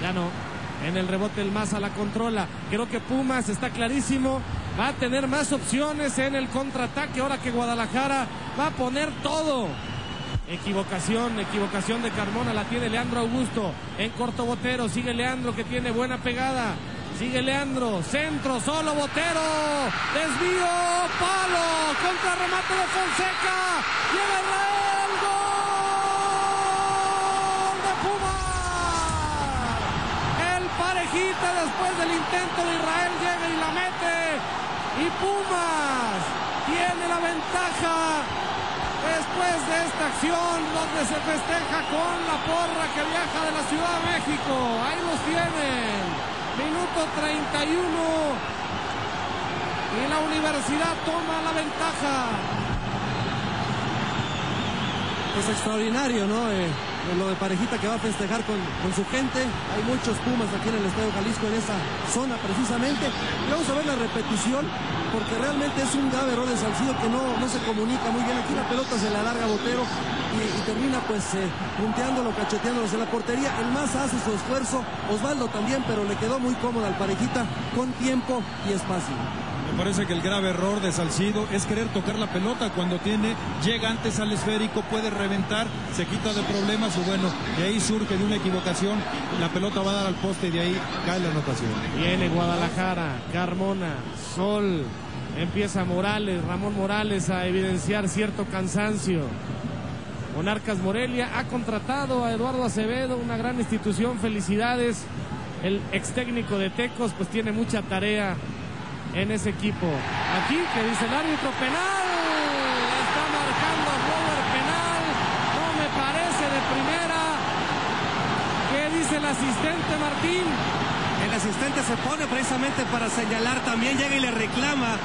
Llano en el rebote el Maza la controla. Creo que Pumas está clarísimo. Va a tener más opciones en el contraataque ahora que Guadalajara va a poner todo. Equivocación, equivocación de Carmona, la tiene Leandro Augusto en corto botero, sigue Leandro que tiene buena pegada, sigue Leandro, centro, solo Botero, desvío, palo, contra remate de Fonseca, llega Israel, gol de Pumas. El parejita después del intento de Israel llega y la mete y Pumas tiene la ventaja después de esta acción donde se festeja con la porra que viaja de la Ciudad de México. Ahí los tienen. Minuto 31. Y la universidad toma la ventaja. Es extraordinario, ¿no? Eh, lo de parejita que va a festejar con, con, su gente. Hay muchos Pumas aquí en el Estadio Jalisco en esa zona precisamente. Y vamos a ver la repetición porque realmente es un grave error de Salcido que no, no se comunica muy bien. Aquí la pelota se la larga Botero y, y, termina pues eh, punteándolo, cacheteándolos en la portería. El más hace su esfuerzo, Osvaldo también, pero le quedó muy cómoda al parejita con tiempo y espacio. Me parece que el grave error de Salcido es querer tocar la pelota cuando tiene, llega antes al esférico, puede reventar, se quita de problemas bueno, de ahí surge de una equivocación, la pelota va a dar al poste y de ahí cae la anotación. Viene Guadalajara, Carmona, Sol, empieza Morales, Ramón Morales a evidenciar cierto cansancio. Monarcas Morelia ha contratado a Eduardo Acevedo, una gran institución, felicidades. El ex técnico de Tecos pues tiene mucha tarea en ese equipo. Aquí que dice el árbitro penal. Está marcando Robert penal. No me parece de primera. ¿Qué dice el asistente Martín? El asistente se pone precisamente para señalar también, llega y le reclama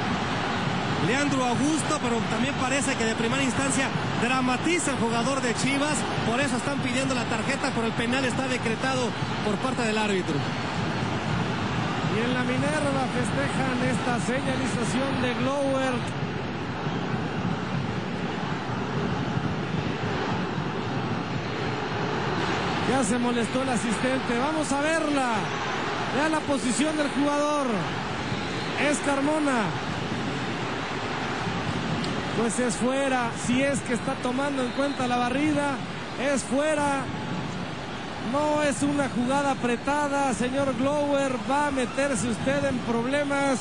Leandro Augusto, pero también parece que de primera instancia dramatiza el jugador de Chivas, por eso están pidiendo la tarjeta, pero el penal está decretado por parte del árbitro. Y en la Minerva festejan esta señalización de Glower. Se molestó el asistente. Vamos a verla. Vea la posición del jugador. Es Carmona. Pues es fuera. Si es que está tomando en cuenta la barrida. Es fuera. No es una jugada apretada, señor Glower. Va a meterse usted en problemas.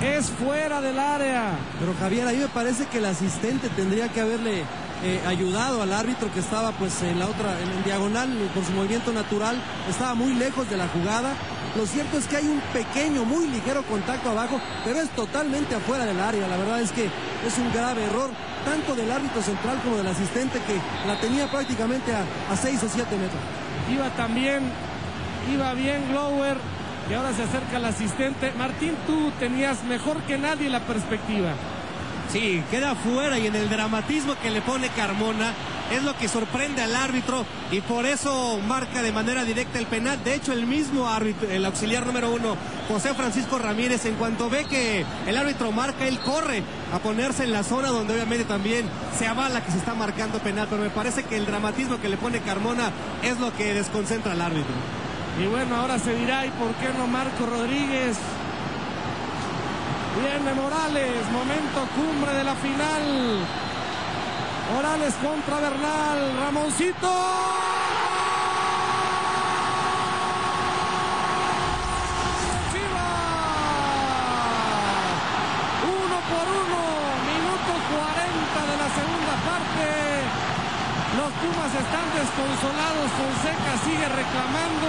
Es fuera del área. Pero Javier, ahí me parece que el asistente tendría que haberle eh, ayudado al árbitro que estaba pues en la otra, en, en diagonal, por su movimiento natural. Estaba muy lejos de la jugada. Lo cierto es que hay un pequeño, muy ligero contacto abajo, pero es totalmente afuera del área. La verdad es que es un grave error, tanto del árbitro central como del asistente, que la tenía prácticamente a, a 6 o 7 metros. Iba también, iba bien Glower, y ahora se acerca el asistente. Martín, tú tenías mejor que nadie la perspectiva. Sí, queda fuera y en el dramatismo que le pone Carmona es lo que sorprende al árbitro y por eso marca de manera directa el penal. De hecho, el mismo árbitro, el auxiliar número uno, José Francisco Ramírez, en cuanto ve que el árbitro marca, él corre a ponerse en la zona donde obviamente también se avala que se está marcando penal. Pero me parece que el dramatismo que le pone Carmona es lo que desconcentra al árbitro. Y bueno, ahora se dirá, ¿y por qué no Marco Rodríguez? Viene Morales, momento cumbre de la final. Morales contra Bernal, Ramoncito. Uno por uno, minuto 40 de la segunda parte. Los Pumas están desconsolados, Fonseca sigue reclamando,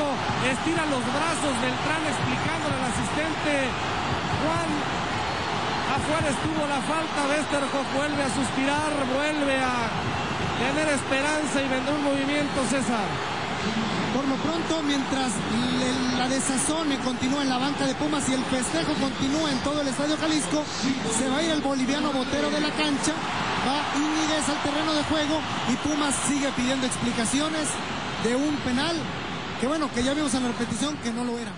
estira los brazos, Beltrán explicándole al asistente Juan afuera estuvo la falta, Westerhoff vuelve a suspirar, vuelve a tener esperanza y vendrá un movimiento, César. Por lo pronto, mientras la desazone continúa en la banca de Pumas y el festejo continúa en todo el Estadio Jalisco, se va a ir el boliviano Botero de la cancha, va Íñiguez al terreno de juego y Pumas sigue pidiendo explicaciones de un penal que bueno, que ya vimos en la repetición que no lo era.